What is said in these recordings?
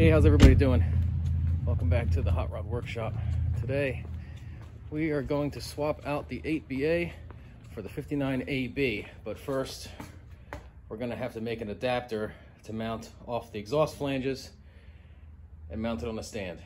Hey, how's everybody doing? Welcome back to the Hot Rod Workshop. Today, we are going to swap out the 8BA for the 59AB. But first, we're gonna have to make an adapter to mount off the exhaust flanges and mount it on a stand.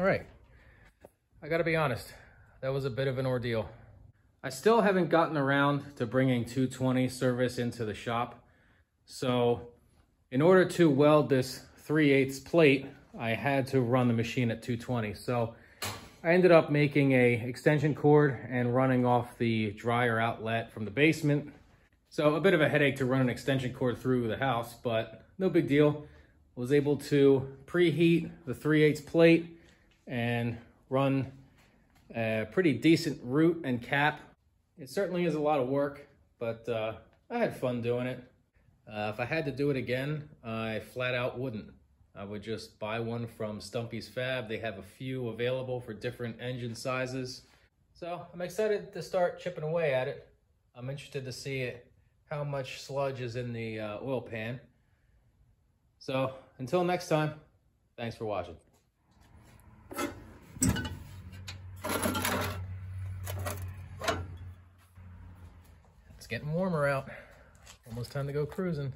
All right, I gotta be honest, that was a bit of an ordeal. I still haven't gotten around to bringing 220 service into the shop. So in order to weld this 3 8 plate, I had to run the machine at 220. So I ended up making a extension cord and running off the dryer outlet from the basement. So a bit of a headache to run an extension cord through the house, but no big deal. Was able to preheat the 3 8 plate and run a pretty decent root and cap. It certainly is a lot of work, but uh, I had fun doing it. Uh, if I had to do it again, I flat out wouldn't. I would just buy one from Stumpy's Fab. They have a few available for different engine sizes. So I'm excited to start chipping away at it. I'm interested to see it, how much sludge is in the uh, oil pan. So until next time, thanks for watching. Getting warmer out. Almost time to go cruising.